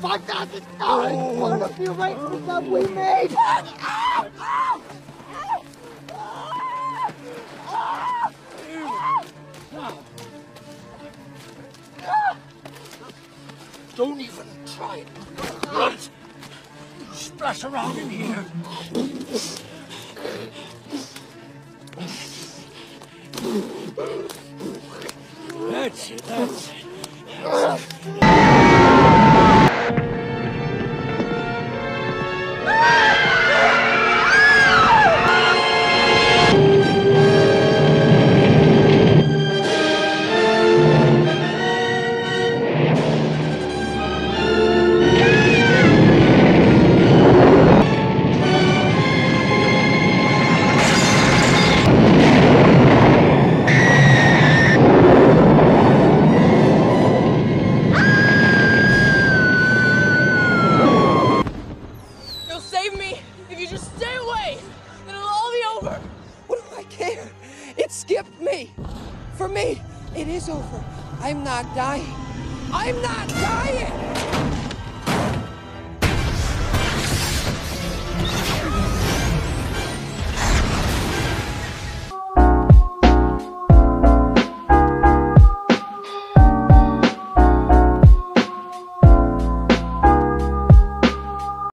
Oh, you right for the stuff we made! Don't even try it. Right. Splash around in here. That's it, that's it. You'll if you just stay away. Then it'll all be over. What do I care? It skipped me. For me, it is over. I'm not dying. I'm not dying!